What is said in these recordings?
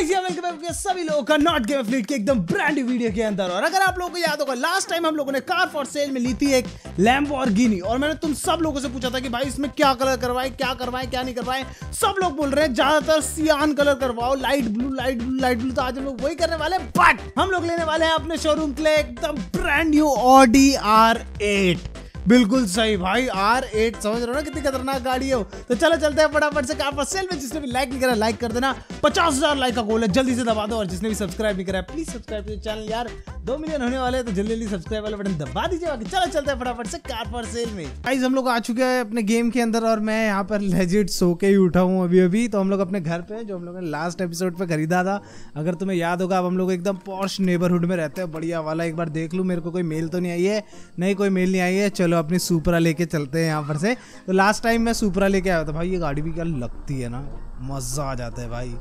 Welcome सभी लोगों का नॉट गेम फ्लीट के एकदम ब्रांड वीडियो के अंदर। और अगर आप लोगों को याद होगा लास्ट टाइम हम लोगों ने कार फॉर सेल में ली थी एक लैम्बोर्गिनी और मैंने तुम सब लोगों से पूछा था कि भाई, इसमें क्या कलर करवाए, क्या करवाए, क्या नहीं करवाए? सब लोग बोल रहे हैं, ज़्यादातर सियान कलर करवाओ light blue light blue light blue तो आज हम लोग वही करने वाले बट हम लोग लेने वाले हैं अपने शोरूम के लिए एकदम brand new Audi R eight बिल्कुल सही भाई आर एट समझ रहे हो ना कितनी खतरनाक गाड़ी है तो चलो चलते हैं फटाफट से पर सेल में जिसने भी लाइक नहीं करा लाइक कर देना। पचास हज़ार लाइक का गोल है, जल्दी से दबा दो, और जिसने भी सब्सक्राइब नहीं करा प्लीज़ सब्सक्राइब टू चैनल यार। दो मिलियन होने वाले हैं तो जल्दी जल्दी सब्सक्राइब वाला बटन दबा दीजिए बाकी। चलो चलते हैं फटाफट से कार पर सेल में गाइस हम लोग आ चुके हैं अपने गेम के अंदर, और मैं यहाँ पर लेजिट सो के ही उठा हूँ अभी अभी। तो हम लोग अपने घर पे जो हम लोग ने लास्ट एपिसोड पे खरीदा था। अगर तुम्हें याद होगा, अब हम लोग एकदम पॉश नेबरहुड में रहते हैं, बढ़िया वाला। एक बार देख लूँ, मेरे को कोई मेल तो नहीं आई है। नहीं, कोई मेल नहीं आई है। चलो। अपनी सुपरा लेके चलते हैं यहाँ पर से। तो लास्ट टाइम मैं सुपरा लेके आया था भाई, ये गाड़ी भी क्या लगती है ना? मज़ा आ जाता है भाई।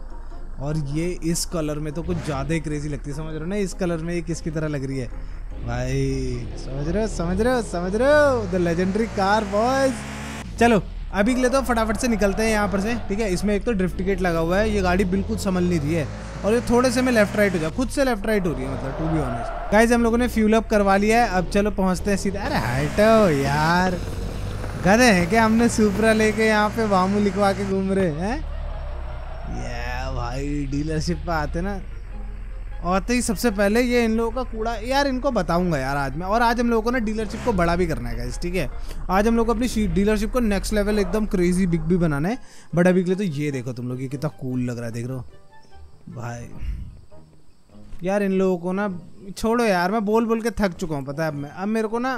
और ये इस कलर में तो कुछ ज़्यादा ही क्रेजी लगती है, समझ रहे हो ना? इस कलर में ये किसकी तरह लग रही है? भाई, समझ रहे हो, समझ रहे हो, समझ रहे हो? द लेजेंडरी कार बॉयज़ चलो, अभी के लिए तो फटाफट से निकलते हैं यहाँ पर से, ठीक है? इसमें एक तो ड्रिफ्ट गेट लगा हुआ है, ये गाड़ी बिल्कुल संभल नहीं रही है। और ये थोड़े से में लेफ़्ट राइट हो जाए। खुद से लेफ़्ट राइट हो रही है मतलब टू बी ऑनेस्ट गाइज़ हम लोगों ने फ्यूल अप करवा लिया है। अब चलो पहुँचते हैं सीधा। अरे, हटो यार। गधे हैं क्या? हमने सुपरा लेके यहाँ पे वामू लिखवा के घूम रहे हैं ये भाई डीलरशिप पे आते ना। और तो ही सबसे पहले ये इन लोगों का कूड़ा, यार, इनको बताऊँगा यार आज मैं। और आज हम लोगों को ना डीलरशिप को बड़ा भी करना है गाइस ठीक है? आज हम लोग को अपनी डीलरशिप को नेक्स्ट लेवल एकदम क्रेजी बिग भी बनाना है। बड़ा बिग ले तो ये देखो तुम लोग, ये कितना कूल लग रहा है, देख रहे हो? भाई। यार इन लोगों को ना, छोड़ो यार, मैं बोल बोल के थक चुका हूँ, पता है अब मैं। अब मेरे को ना,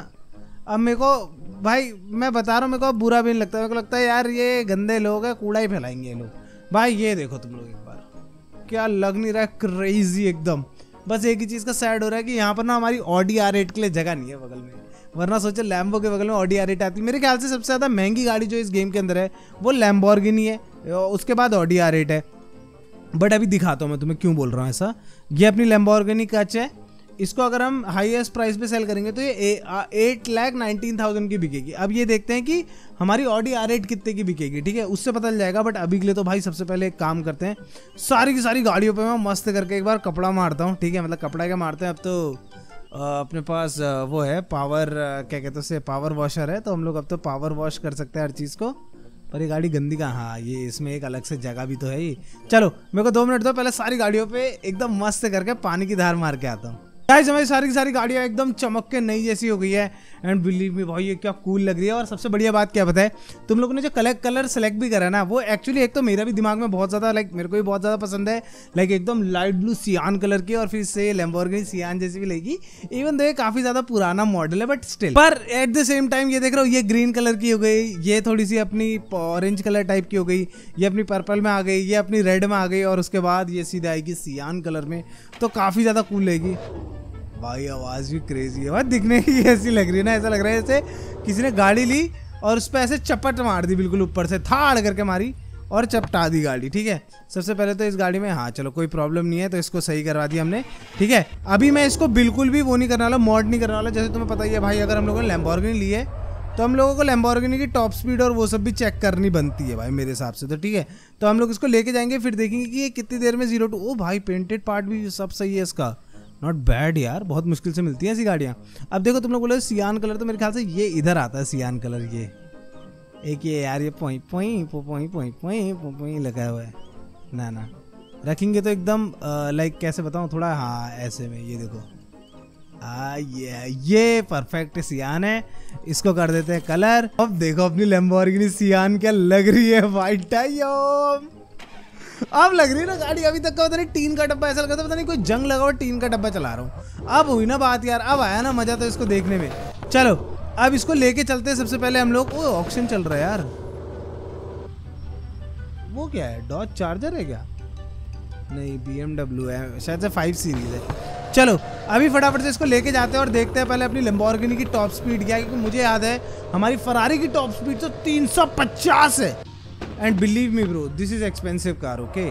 अब मेरे को, भाई, मैं बता रहा हूँ, मेरे को अब बुरा भी नहीं लगता। मेरे को लगता है यार, ये गंदे लोग हैं, कूड़ा ही फैलाएँगे ये लोग। भाई, ये देखो तुम लोग एक बार। क्या लग नहीं रहा है क्रेजी एकदम। बस एक ही चीज़ का सैड हो रहा है कि यहाँ पर ना हमारी ऑडी आर एट के लिए जगह नहीं है बगल में। वरना सोचे लैम्बो के बगल में ऑडी आर एट आती है। मेरे ख्याल से सबसे ज़्यादा महँगी गाड़ी जो इस गेम के अंदर है, वो लैम्बोर्गिनी है उसके बाद ऑडी आर एट है। बट अभी दिखाता हूँ मैं तुम्हें क्यों बोल रहा हूँ ऐसा। ये अपनी लैम्बोर्गिनी कच है। इसको अगर हम हाईएस्ट प्राइस पे सेल करेंगे तो ये एट लैख नाइनटीन थाउज़ेंड की बिकेगी। अब ये देखते हैं कि हमारी ऑडी आर एट कितने की बिकेगी, ठीक है? उससे पता चल जाएगा बट अभी के लिए तो भाई सबसे पहले एक काम करते हैं। सारी की सारी गाड़ियों पे मैं मस्त करके एक बार कपड़ा मारता हूँ, ठीक है? मतलब कपड़ा क्या मारते हैं? अब तो अपने पास वो है पावर क्या कहते हैं पावर वॉशर है तो हम लोग अब तो पावर वॉश कर सकते हैं हर चीज़ को। पर ये गाड़ी गंदी का हाँ ये इसमें एक अलग से जगह भी तो है ही। चलो, मेरे को दो मिनट दो, पहले सारी गाड़ियों पे एकदम मस्त करके पानी की धार मार के आता हूँ। गाइस हमारी सारी की सारी गाड़ियाँ एकदम चमक के नई जैसी हो गई है। एंड बिलीव मी भाई, ये क्या कूल लग रही है। और सबसे बढ़िया बात क्या बताए तुम लोगों ने जो कलेक्ट कलर सेलेक्ट भी करा ना, वो एक्चुअली एक तो मेरा भी दिमाग में बहुत ज़्यादा लाइक मेरे को भी बहुत ज़्यादा पसंद है। लाइक एकदम लाइट ब्लू सियान कलर की और फिर से लेम्बोर्गिनी सियान जैसी भी लेगी इवन दो ये काफ़ी ज़्यादा पुराना मॉडल है बट स्टिल पर एट द सेम टाइम ये देख रहा हूँ, ये ग्रीन कलर की हो गई, ये थोड़ी सी अपनी ऑरेंज कलर टाइप की हो गई, ये अपनी पर्पल में आ गई, ये अपनी रेड में आ गई, और उसके बाद ये सीधे आएगी सियान कलर में। तो काफ़ी ज़्यादा कूल लेगी भाई, आवाज़ भी क्रेजी है। भाई, दिखने की ऐसी लग रही है ना, ऐसा लग रहा है जैसे किसी ने गाड़ी ली और उस पर ऐसे चपट मार दी बिल्कुल ऊपर से, थाड़ करके मारी और चपटा दी गाड़ी, ठीक है? सबसे पहले तो इस गाड़ी में हाँ चलो, कोई प्रॉब्लम नहीं है तो इसको सही करवा दिया हमने, ठीक है? अभी मैं इसको बिल्कुल भी वो नहीं करने वाला मॉड नहीं करने वाला, जैसे तुम्हें पता ही है भाई, अगर हम लोगों ने लैम्बोर्गिनी ली है तो हम लोगों को लैम्बोर्गिनी की टॉप स्पीड और वो सब भी चेक करनी बनती है भाई, मेरे हिसाब से तो ठीक है? तो हम लोग इसको लेके जाएँगे, फिर देखेंगे कि ये कितनी देर में ज़ीरो टू ओ भाई पेंटेड पार्ट भी सब सही है इसका। नॉट बैड यार बहुत मुश्किल से मिलती हैं ऐसी गाड़ियाँ। अब देखो तुम लोग बोले सियान कलर तो मेरे ख्याल से ये इधर आता है सियान कलर ये। एक ये यार ये पोई पोई पोई पोई पोई पोई लगा हुआ है। ना ना। रखेंगे तो एकदम लाइक कैसे बताऊँ थोड़ा हाँ ऐसे में ये देखो। आ, ये ये परफेक्ट सियान है। इसको कर देते हैं कलर अब देखो अपनी लेम्बोर्गिनी सियान क्या लग रही है वाइट टाइम अब लग रही है ना गाड़ी, अभी तक का पता नहीं टीन का डब्बा ऐसा लगा था, पता नहीं कोई जंग लगा हुआ टीन का डब्बा चला रहा हूँ। अब हुई ना बात यार, अब आया ना मज़ा तो इसको देखने में। चलो, अब इसको लेके चलते हैं सबसे पहले हम लोग। वो ऑप्शन चल रहा है यार। वो क्या है डॉज चार्जर है क्या? नहीं बी है, शायद से फाइव सीरीज़ है। चलो, अभी फटाफट से इसको लेके जाते हैं और देखते हैं पहले अपनी लंबोर्गिनी की टॉप स्पीड क्या है, क्योंकि मुझे याद है, हमारी फरारी की टॉप स्पीड तो 350 है। And believe me bro this is expensive car okay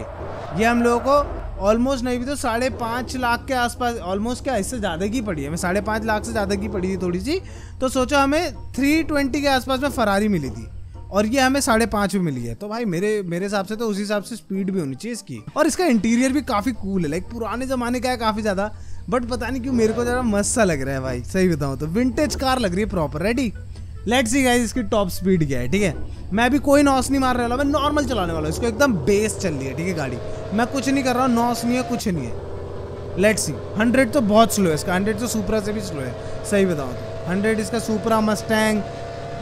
ये हम लोगों को ऑलमोस्ट नहीं भी तो साढ़े पाँच लाख के आसपास ऑलमोस्ट क्या, इससे ज़्यादा की पड़ी है। हमें साढ़े पाँच लाख से ज़्यादा की पड़ी थी थोड़ी सी। तो सोचो हमें थ्री ट्वेंटी के आसपास में फरारी मिली थी। और ये हमें साढ़े पाँच में मिली है। तो भाई मेरे मेरे हिसाब से तो उस हिसाब से स्पीड भी होनी चाहिए इसकी। और इसका इंटीरियर भी काफ़ी कूल है। लाइक पुराने ज़माने का है काफ़ी ज़्यादा। बट पता नहीं क्यों मेरे को ज़रा मस्त सा लग रहा है भाई। सही बताऊँ तो। विंटेज कार लग रही है proper ready let see guys इसकी टॉप स्पीड क्या है, ठीक है? मैं अभी कोई नॉस नहीं मार रहा मैं नॉर्मल चलाने वाला हूँ। इसको एकदम बेस चल रही है, ठीक है, गाड़ी? मैं कुछ नहीं कर रहा हूँ, नॉस नहीं है, कुछ नहीं है। लेट सी हंड्रेड तो बहुत स्लो है, इसका हंड्रेड तो सुपरा से भी स्लो है। सही बताऊँ तो हंड्रेड इसका सुपरा मस्टैंग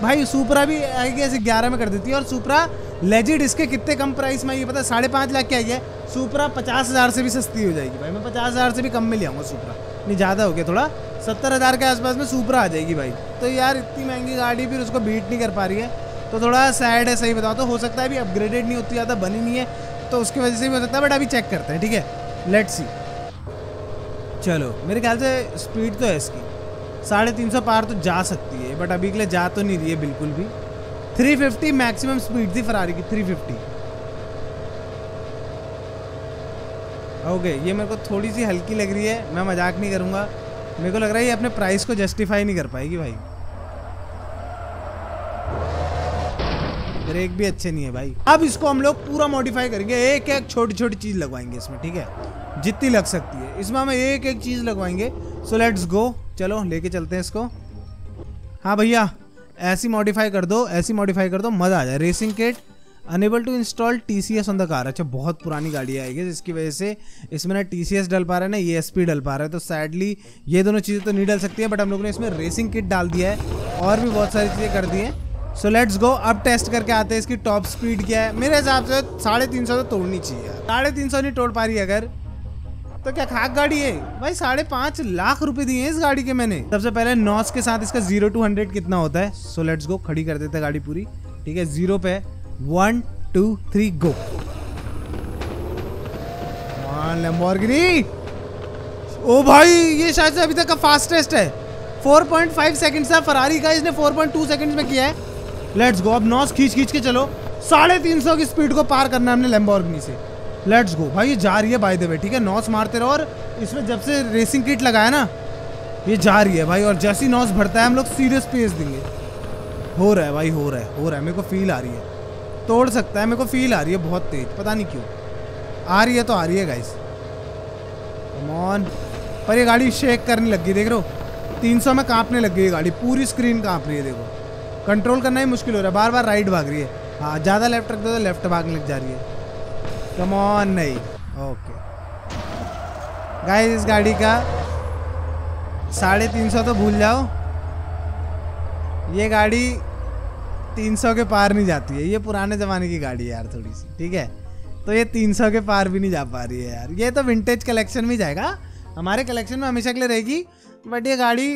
भाई सुपरा भी आई गेस ग्यारह में कर देती है, और सुपरा लेजिड इसके कितने कम प्राइस में ये पता है? साढ़े पाँच लाख की आई है। सुपरा पचास हज़ार से भी सस्ती हो जाएगी, भाई। मैं पचास हज़ार से भी कम में ले आऊँगा सुपरा नहीं, ज़्यादा हो गया थोड़ा। सत्तर हज़ार के आसपास में सुपरा आ जाएगी भाई। तो यार इतनी महँगी गाड़ी फिर उसको बीट नहीं कर पा रही है। तो थोड़ा सैड है, सही बताओ तो। हो सकता है अभी अपग्रेडेड नहीं होती ज़्यादा बनी नहीं है। तो उसकी वजह से भी हो सकता है बट अभी चेक करते हैं, ठीक है? लेट सी चलो, मेरे ख्याल से स्पीड तो है इसकी। साढ़े तीन सौ पार तो जा सकती है बट अभी के लिए जा तो नहीं रही है बिल्कुल भी। 350 मैक्सिमम स्पीड थी फरारी की 350 ओके ये मेरे को थोड़ी सी हल्की लग रही है, मैं मज़ाक नहीं करूँगा। मेरे को लग रहा है ये अपने प्राइस को जस्टिफाई नहीं कर पाएगी भाई। ब्रेक भी अच्छे नहीं है भाई। अब इसको हम लोग पूरा मॉडिफाई करेंगे। एक एक छोटी छोटी चीज़ लगवाएँगे इसमें, ठीक है? जितनी लग सकती है। इसमें हम एक एक चीज़ लगवाएँगे। सो लेट्स गो चलो, लेके चलते हैं इसको। हाँ भैया, ऐसी मॉडिफाई कर दो, ऐसी मॉडिफाई कर दो, मज़ा आ जाए। Racing kit unable to install T C S on the car अच्छा बहुत पुरानी गाड़ी आएगी जिसकी वजह से इसमें ना टी सी एस डल पा रहा है, ना ई एस पी डल पा रहा है। तो सैडली ये दोनों चीज़ें तो नहीं डल सकती है बट हम लोगों ने इसमें रेसिंग किट डाल दिया है और भी बहुत सारी चीज़ें कर दी हैं। सो लेट्स गो अब टेस्ट करके आते हैं इसकी टॉप स्पीड क्या है। मेरे हिसाब से साढ़े तीन सौ तो तोड़नी चाहिए। साढ़े तीन सौ नहीं तोड़ पा रही अगर तो क्या खाक गाड़ी है? भाई साढ़े पाँच लाख रुपए दिए हैं इस गाड़ी के मैंने। सबसे पहले नॉस के साथ इसका ज़ीरो टू हंड्रेड कितना होता है? सो लेट्स गो खड़ी कर देते हैं गाड़ी पूरी। ठीक है ज़ीरो पे one two three go Lamborghini ओ भाई, ये शायद से अभी तक का फास्टेस्ट है। 4.5 सेकंड्स है फरारी का, इसने 4.2 सेकंड्स में किया है। लेट्स गो अब नॉस खींच खींच के चलो। साढ़े तीन सौ की स्पीड को पार करना है हमने लैम्बोर्गिनी से। लेट्स गो भाई, ये जा रही है बाय द वे ठीक है? नॉस मारते रहो और इसमें जब से रेसिंग किट लगाया ना, ये जा रही है भाई। और जैसी नॉस भरता है, हम लोग सीरियस पेस देंगे। हो रहा है भाई, हो रहा है, हो रहा है। मेरे को फील आ रही है। तोड़ सकता है, मेरे को फील आ रही है बहुत तेज, पता नहीं क्यों। आ रही है तो आ रही है गाइस कमॉन पर ये गाड़ी शेक करने लग गई देख रहे हो? तीन सौ में कांपने लग गई ये गाड़ी, पूरी स्क्रीन काँप रही है, देखो। कंट्रोल करना ही मुश्किल हो रहा है बार बार राइट भाग रही है। हाँ ज़्यादा लेफ़्ट रख दो तो लेफ़्ट भागने लग जा रही है। कमॉन नहीं। ओके गाइस इस गाड़ी का साढ़े तीन सौ तो भूल जाओ। ये गाड़ी तीन सौ के पार नहीं जाती है। ये पुराने ज़माने की गाड़ी है यार थोड़ी सी, ठीक है? तो ये तीन सौ के पार भी नहीं जा पा रही है यार। ये तो विंटेज कलेक्शन में जाएगा। हमारे कलेक्शन में हमेशा के लिए रहेगी बट ये गाड़ी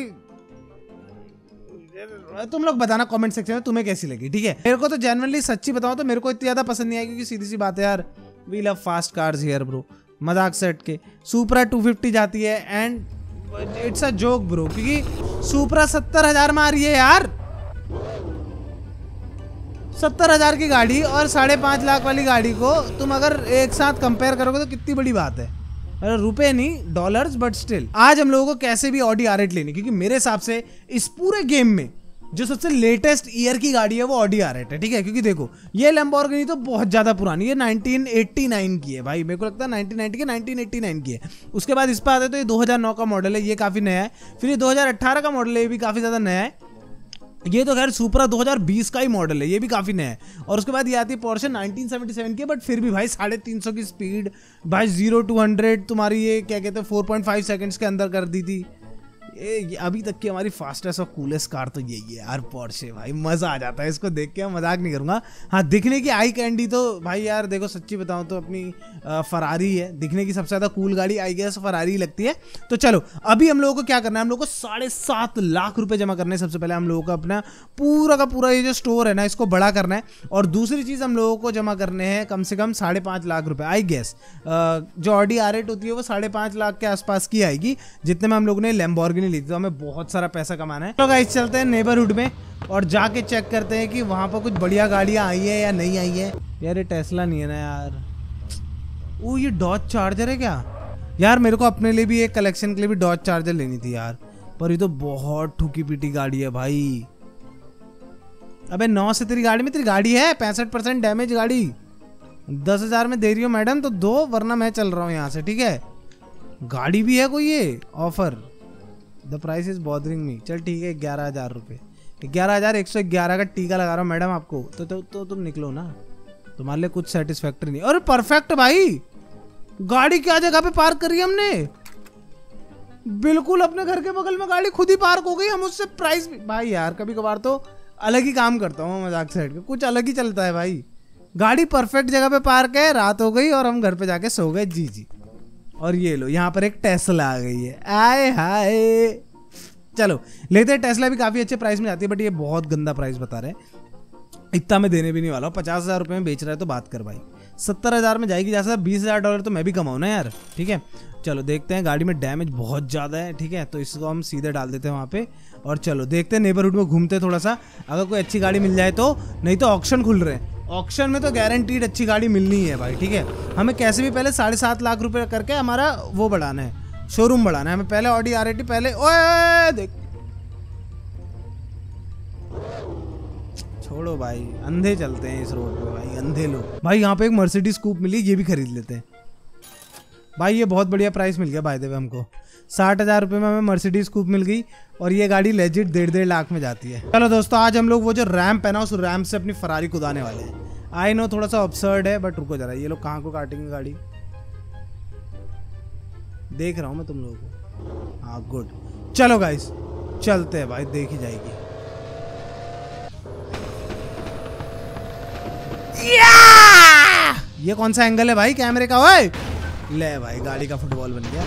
तुम लोग बताना कमेंट सेक्शन में तुम्हें कैसी लगी, ठीक है? मेरे को तो जनरली सच्ची बताओ तो मेरे को इतनी ज़्यादा पसंद नहीं आई क्योंकि सीधी सी बात है यार। We love fast cars here bro मज़ाक सेट के। सुपरा 250 जाती है and it's a joke bro क्योंकि सुपरा सत्तर हज़ार में आ रही है यार। सत्तर हज़ार की गाड़ी और साढ़े पाँच लाख वाली गाड़ी को तुम अगर एक साथ कंपेयर करोगे तो कितनी बड़ी बात है। अरे रुपए नहीं डॉलर्स बट स्टिल आज हम लोगों को कैसे भी ऑडी आर लेनी, क्योंकि मेरे हिसाब से इस पूरे गेम में जो सबसे लेटेस्ट ईयर की गाड़ी है वो ऑडी आर है, ठीक है? क्योंकि देखो, ये लैम्बोर्गिनी तो बहुत ज़्यादा पुरानी है 1989 की है भाई। मेरे को लगता है 1990 की 1989 की है। उसके बाद इस पर आते तो ये 2009 का मॉडल है, ये काफ़ी नया है। फिर ये 2018 का मॉडल है, ये भी काफ़ी ज़्यादा नया है। ये तो खैर सुपरा 2020 का ही मॉडल है, ये भी काफ़ी नया है। और उसके बाद ये आती है पोर्शन 1977 की बट फिर भी भाई साढ़े तीन सौ की स्पीड भाई ज़ीरो टू हंड्रेड तुम्हारी ये क्या कहते हैं फोर पॉइंट फाइव सेकेंड्स के अंदर कर दी थी। ये अभी तक की हमारी फास्टेस्ट और कूलेस्ट कार तो यही है यार पोर्शे भाई, मज़ा आ जाता है, इसको देख के मैं मज़ाक नहीं करूँगा। हाँ दिखने की आई कैंडी तो भाई यार, देखो सच्ची बताऊँ तो अपनी फरारी है। दिखने की सबसे ज़्यादा कूल गाड़ी आई गैस फरारी लगती है। तो चलो, अभी हम लोगों को क्या करना है? हम लोग को साढ़े सात लाख रुपये जमा करना है सबसे पहले। हम लोगों को अपना पूरा का पूरा ये जो स्टोर है ना, इसको बड़ा करना है। और दूसरी चीज़ हम लोगों को जमा करने हैं कम से कम साढ़े पाँच लाख रुपये आई गैस जो ऑडी आर होती है, वो साढ़े लाख के आसपास की आएगी, जितने में हम लोग ने लेम्बॉर्गिनी नहीं ली तो हमें बहुत सारा पैसा कमाना है। तो गाइस चलते हैं नेबरहुड में और जाके चेक करते हैं कि वहाँ पर कुछ बढ़िया गाड़ियाँ आई है या नहीं आई है। यार, ये टेस्ला नहीं है ना यार। वो ये डॉज चार्जर है क्या? यार, मेरे को अपने लिए भी एक कलेक्शन के लिए भी डॉज चार्जर लेनी थी यार। पर ये तो बहुत ठुकी पीटी गाड़ी है भाई। अबे, नौ से तेरी गाड़ी में तेरी गाड़ी है? पैंसठ परसेंट डैमेज गाड़ी। दस हज़ार में दे रही हो मैडम तो दो, वरना मैं चल रहा हूँ यहाँ से, ठीक है? गाड़ी भी है कोई ये? Offer the price is bothering me चल ठीक है ग्यारह हज़ार रुपये ग्यारह हज़ार एक सौ ग्यारह का टीका लगा रहा हूँ मैडम आपको। तो, तो, तो तुम निकलो ना। तुम्हारे लिए कुछ सेटिस्फैक्ट्री नहीं। अरे परफेक्ट भाई! गाड़ी क्या जगह पे पार्क करी हमने? बिल्कुल अपने घर के बगल में गाड़ी खुद ही पार्क हो गई। हम उससे प्राइस भाई यार कभी कभार तो अलग ही काम करता हूँ मज़ाक से के कुछ अलग ही चलता है भाई। गाड़ी परफेक्ट जगह पे पार्क है रात हो गई और हम घर पे जाके सो गए। जी जी। और ये लो, यहाँ पर एक टेस्ला आ गई है। आए हाय। चलो, लेते हैं टेस्ला भी काफ़ी अच्छे प्राइस में जाती है बट ये बहुत गंदा प्राइस बता रहे हैं। इतना मैं देने भी नहीं वाला हूँ। पचास हज़ार रुपये में बेच रहा है तो बात कर भाई। सत्तर हज़ार में जाएगी, जैसा बीस हज़ार डॉलर तो मैं भी कमाऊँ ना यार, ठीक है? चलो, देखते हैं, गाड़ी में डैमेज बहुत ज़्यादा है, ठीक है? तो इसको हम सीधे डाल देते हैं वहाँ पे, और चलो, देखते हैं नेबरहुड में घूमते थोड़ा सा। अगर कोई अच्छी गाड़ी मिल जाए तो नहीं तो ऑप्शन खुल रहे हैं। ऑप्शन में तो गारंटीड अच्छी गाड़ी मिलनी है भाई, ठीक है? हमें कैसे भी पहले साढ़े सात लाख रुपये करके हमारा वो बढ़ाना है शोरूम बढ़ाना है। हमें पहले ऑडी आ रही पहले, ओए देख। छोड़ो भाई, अंधे चलते हैं इस रोड पे भाई, अंधे लोग। भाई, यहाँ पे एक मर्सिडीज कूप मिली, ये भी खरीद लेते हैं। भाई, ये बहुत बढ़िया प्राइस मिल गया भाई देवे हमको। साठ हज़ार रुपये में हमें मर्सिडीज कूप मिल गई और ये गाड़ी लेजिट डेढ़ डेढ़ लाख में जाती है। चलो दोस्तों, आज हम लोग वो जो रैम्प है ना उस रैम्प से अपनी फरारी कुदाने वाले हैं। आई नो थोड़ा सा ऑब्सर्ड है बट रुको जरा, ये लोग कहाँ को काटेंगे गाड़ी? देख रहा हूँ मैं तुम लोगों को। हाँ गुड चलो गाइस चलते हैं भाई, देखी जाएगी। ये कौन सा एंगल है भाई? कैमरे का? ओए! ले भाई, गाड़ी का फुटबॉल बन गया।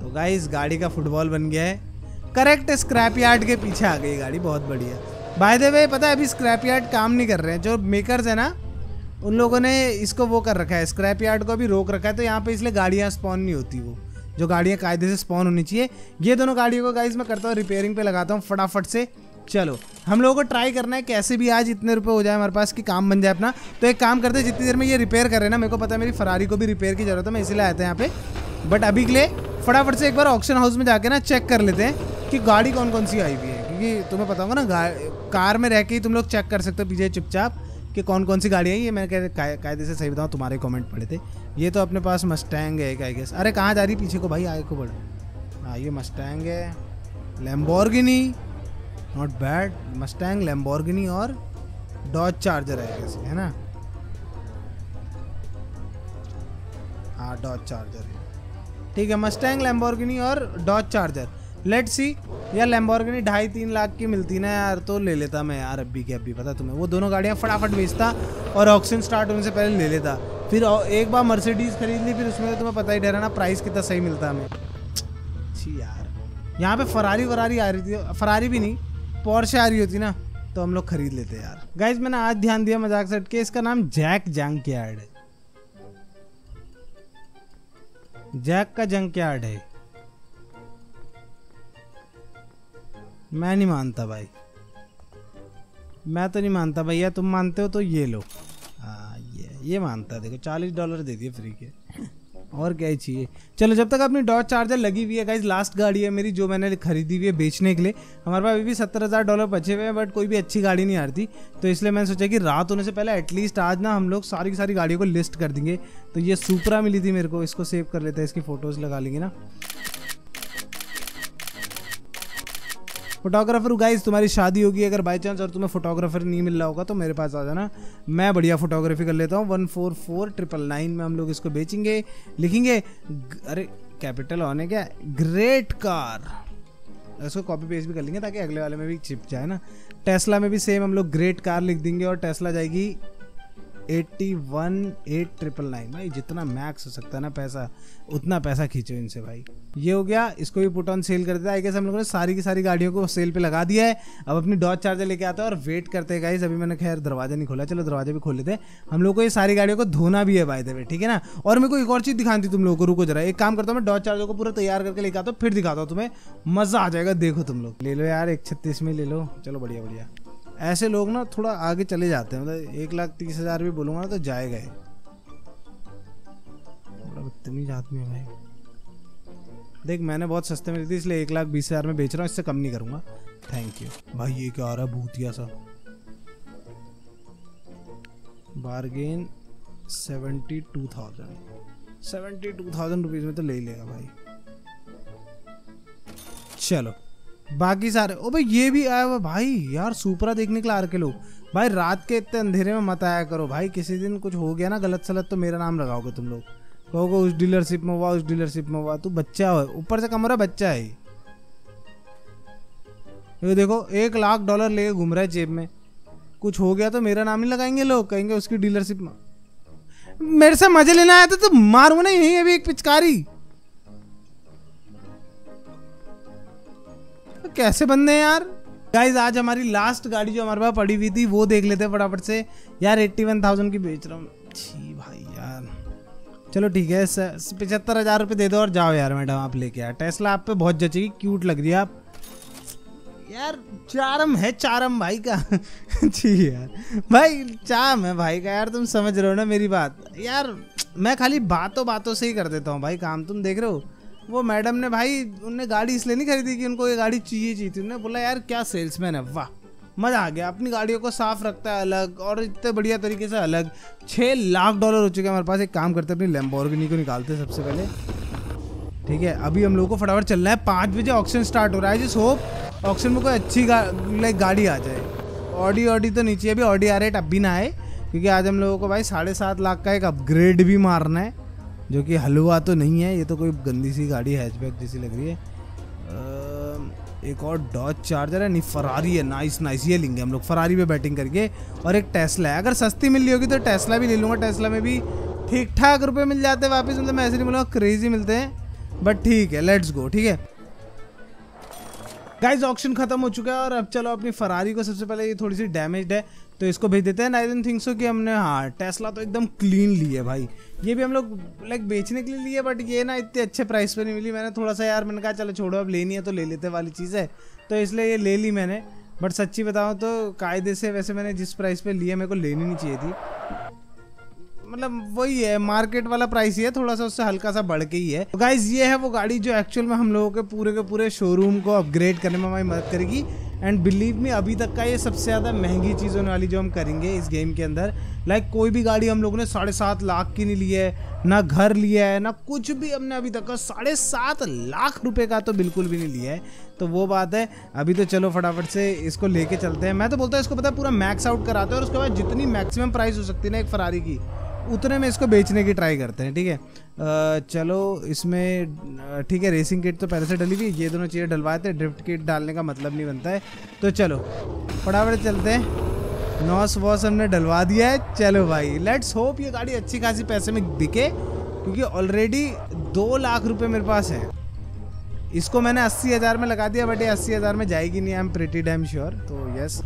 तो गाइस गाड़ी का फुटबॉल बन गया है। करेक्ट स्क्रैप यार्ड के पीछे आ गई गाड़ी, बहुत बढ़िया। बाय द वे पता है, अभी स्क्रैप यार्ड काम नहीं कर रहे हैं। जो मेकर्स है ना, उन लोगों ने इसको वो कर रखा है। स्क्रैप यार्ड को अभी रोक रखा है तो यहाँ पे इसलिए गाड़ियाँ स्पॉन नहीं होती वो। जो गाड़ियाँ कायदे से स्पॉन होनी चाहिए। ये दोनों गाड़ियों को गाइज़ मैं करता हूँ रिपेयरिंग पे लगाता हूँ फटाफट से। चलो, हम लोगों को ट्राई करना है कैसे भी आज इतने रुपए हो जाए हमारे पास कि काम बन जाए अपना। तो एक काम करते हैं, जितनी देर में ये रिपेयर कर रहे हैं ना, मेरे को पता है मेरी फरारी को भी रिपेयर की ज़रूरत है, मैं इसीलिए आया था यहाँ पे। बट अभी के लिए फटाफट से एक बार ऑप्शन हाउस में जाके ना चेक कर लेते हैं कि गाड़ी कौन कौन सी आई हुई है। क्योंकि तुम्हें पता होगा ना कार में रह के ही तुम लोग चेक कर सकते हो, पीछे चुपचाप, कि कौन कौन सी गाड़ी है। ये मैं कायदे से सही बताऊँ, तुम्हारे कमेंट पड़े थे। ये तो अपने पास मस्टैंग है आई गेस अरे, कहाँ जा रही पीछे को? भाई, आगे को बढ़। हाँ ये मस्टैंग है। Lamborghini not bad Mustang Lamborghini और डॉज चार्जर है कैसे है ना? हाँ डॉज चार्जर है। ठीक है मस्टैंग लेम्बोर्गिनी और डॉज चार्जर लेट सी यार लेम्बोर्गिनी ढाई तीन लाख की मिलती ना यार तो ले लेता मैं यार अभी के अभी, पता तुम्हें। वो दोनों गाड़ियाँ फटाफट बेचता और ऑक्सीजन स्टार्ट होने से पहले ले लेता। फिर एक बार मर्सिडीज खरीद ली, फिर उसमें तो तुम्हें पता ही ठहरा ना प्राइस कितना सही मिलता हमें। अच्छी यार। यहाँ पे फरारी वरारी आ रही थी फरारी भी नहीं पॉर्शे आ रही होती ना तो हम लोग खरीद लेते यार। गाइज़ मैंने आज ध्यान दिया मज़ाक सेट के, इसका नाम जैक जंक यार्ड है। जैक का जंक यार्ड है। मैं नहीं मानता भाई। मैं तो नहीं मानता भैया, तुम मानते हो तो ये लो। हाँ ये ये मानता है। देखो, चालीस डॉलर दे दिए फ्री के। और क्या ही चाहिए। चलो, जब तक अपनी डॉट चार्जर लगी हुई है गाइज़ लास्ट गाड़ी है मेरी जो मैंने खरीदी हुई है बेचने के लिए। हमारे पास अभी भी सत्तर हज़ार डॉलर बचे हुए हैं बट कोई भी अच्छी गाड़ी नहीं आ रही तो इसलिए मैंने सोचा कि रात होने से पहले एटलीस्ट आज ना हम लोग सारी की सारी गाड़ियों को लिस्ट कर देंगे। तो ये सुपरा मिली थी मेरे को, इसको सेव कर लेते हैं, इसकी फ़ोटोज़ लगा लेंगे ना। फोटोग्राफर गाइज़ तुम्हारी शादी होगी, अगर बाई चांस और तुम्हें फोटोग्राफर नहीं मिल रहा होगा तो मेरे पास आ जाना। मैं बढ़िया फोटोग्राफी कर लेता हूँ। One four four triple nine में हम लोग इसको बेचेंगे, लिखेंगे अरे कैपिटल होने क्या? ग्रेट कार इसको कॉपी पेस्ट भी कर लेंगे ताकि अगले वाले में भी चिप जाए ना। टेस्ला में भी सेम हम लोग ग्रेट कार लिख देंगे और टेस्ला जाएगी eighty one eight triple nine. भाई, जितना मैक्स हो सकता है ना पैसा, उतना पैसा खींचो इनसे भाई। ये हो गया, इसको भी पुट ऑन सेल कर देता है। हम लोगों ने सारी की सारी गाड़ियों को सेल पे लगा दिया है। अब अपनी डॉज चार्जर लेके आता है और वेट करते हैं गाइस अभी मैंने खैर दरवाज़ा नहीं खोला। चलो, दरवाज़ा भी खोल लेते हम लोग को ये सारी गाड़ियों को धोना भी है भाई देवे ठीक है ना? और मेरे को एक और चीज़ दिखाती तुम लोग को। रुको जरा। एक काम करता हूँ, मैं डॉज चार्जर को पूरा तैयार करके लेके आता हूँ, फिर दिखाता हूँ तुम्हें। मज़ा आ जाएगा, देखो तुम लोग। ले लो यार, एक छत्तीस में ले लो। चलो, बढ़िया बढ़िया। ऐसे लोग ना थोड़ा आगे चले जाते हैं। मतलब एक लाख तीस हज़ार भी बोलूँगा ना तो जाएगा ही। बड़ा बदतमीज आदमी है भाई। देख, मैंने बहुत सस्ते में ली थी, इसलिए एक लाख बीस हज़ार में बेच रहा हूँ, इससे कम नहीं करूँगा। थैंक यू भाई, ये क्या आ रहा है? भूतिया सा। Bargain seventy two thousand seventy two thousand rupees में तो ले लेगा भाई। चलो। बाकी सारे ओ भाई, ये भी आया हुआ, भाई, यार, सुपरा देखने के लिए आ रखे लोग। भाई, रात के इतने अंधेरे में मत आया करो। भाई, किसी दिन कुछ हो गया ना गलत सलत तो मेरा नाम लगाओगे तुम लोग। कहोगे, उस डीलरशिप में हुआ, उस डीलरशिप में हुआ। तू बच्चा हो, ऊपर से कमरा बच्चा है। ये देखो, एक लाख डॉलर लेके घूम रहा है जेब में। कुछ हो गया तो मेरा नाम नहीं लगाएँगे लोग, कहेंगे उसकी डीलरशिप में। मेरे से मज़े लेना आया था तो मारूँगा ना, यही अभी एक पिचकारी। कैसे बंदे हैं यार? गाइज़ आज हमारी लास्ट गाड़ी जो हमारे पास पड़ी हुई थी, वो देख लेते फटाफट से। यार एट्टी वन थाउज़ेंड की बेच रहा हूँ। छी भाई यार। चलो ठीक है पचहत्तर हज़ार रुपये दे दो और जाओ यार मैडम आप लेके आ टेस्ला आप पे बहुत जचेगी क्यूट लग रही है आप। यार, चारम है, चारम भाई का। जी यार। भाई, चाम है भाई का यार, तुम समझ रहे हो ना मेरी बात। यार, मैं खाली बातों बातों से ही कर देता हूँ भाई, काम तुम देख रहे हो। वो मैडम ने भाई उनने गाड़ी इसलिए नहीं खरीदी कि उनको ये गाड़ी चाहिए चाहिए थी। उन्होंने बोला यार क्या सेल्समैन है? वाह मज़ा आ गया। अपनी गाड़ियों को साफ़ रखता है अलग और इतने बढ़िया तरीके से अलग। छः लाख डॉलर हो चुके हैं हमारे पास। एक काम करते हैं अपनी लेम्बोर्गिनी को निकालते हैं सबसे पहले। ठीक है अभी हम लोग को फटाफट चलना है। पाँच बजे ऑप्शन स्टार्ट हो रहा है। जिस होप ऑप्शन में कोई अच्छी गा, लाइक गाड़ी आ जाए। ऑडी ऑडी तो नीचे अभी ऑडी आ रेट अब भी ना आए क्योंकि आज हम लोगों को भाई साढ़े सात लाख का एक अपग्रेड भी मारना है। जो कि हलवा तो नहीं है, ये तो कोई गंदी सी गाड़ी हैचबैक जैसी लग रही है। एक और डॉज चार्जर है, नहीं फरारी है नाइस नाइस ये लेंगे हम लोग। फरारी पे बैटिंग करके, और एक टेस्ला है। अगर सस्ती मिल रही होगी तो टेस्ला भी ले लूँगा। टेस्ला में भी ठीक ठाक रुपये मिल जाते हैं वापस मतलब मैं ऐसे नहीं बोलूँगा क्रेजी मिलते हैं बट ठीक है लेट्स गो ठीक है। गाइस ऑक्शन खत्म हो चुका है और अब चलो अपनी फरारी को सबसे पहले ये थोड़ी सी डैमेज है तो इसको भेज देते हैं। आई डोंट थिंक सो कि हमने हाँ टेस्ला तो एकदम क्लीन ली है भाई। ये भी हम लोग लाइक बेचने के लिए लिए बट ये ना इतने अच्छे प्राइस पे नहीं मिली। मैंने थोड़ा सा यार, मैंने कहा, चलो छोड़ो, अब लेनी है तो ले लेते वाली चीज़ है। तो इसलिए ये ले ली मैंने। बट सच्ची बताऊँ तो कायदे से वैसे मैंने जिस प्राइस पे लिया मेरे को लेनी नहीं चाहिए थी। मतलब वही है मार्केट वाला प्राइस ही है, थोड़ा सा उससे हल्का सा बढ़ के ही है। तो गाइज़ ये है वो गाड़ी जो एक्चुअल में हम लोगों के पूरे के पूरे शोरूम को अपग्रेड करने में हमारी मदद करेगी। एंड बिलीव मी अभी तक का ये सबसे ज़्यादा महँगी चीज़ होने वाली जो हम करेंगे इस गेम के अंदर लाइक कोई भी गाड़ी हम लोगों ने साढ़े सात लाख की नहीं ली है, ना घर लिया है, ना कुछ भी हमने अभी तक का साढ़े सात लाख रुपए का तो बिल्कुल भी नहीं लिया है। तो वो बात है, अभी तो चलो फटाफट से इसको लेके चलते हैं। मैं तो बोलता हूँ, इसको पता है पूरा मैक्स आउट कराते हैं और उसके बाद जितनी मैक्सिमम प्राइस हो सकती है ना एक फरारी की उतने में इसको बेचने की ट्राई करते हैं, ठीक है? चलो, इसमें ठीक है रेसिंग किट तो पहले से डली हुई, ये दोनों चीज़ें डलवाए थे ड्रिफ्ट किट डालने का मतलब नहीं बनता है। तो चलो, फटाफट चलते हैं। नॉस वॉस हमने डलवा दिया है, चलो भाई लेट्स होप ये गाड़ी अच्छी खासी पैसे में बिके, क्योंकि ऑलरेडी दो लाख रुपए मेरे पास है। इसको मैंने अस्सी हज़ार में लगा दिया बट ये अस्सी हज़ार में जाएगी नहीं I am pretty damn sure तो यस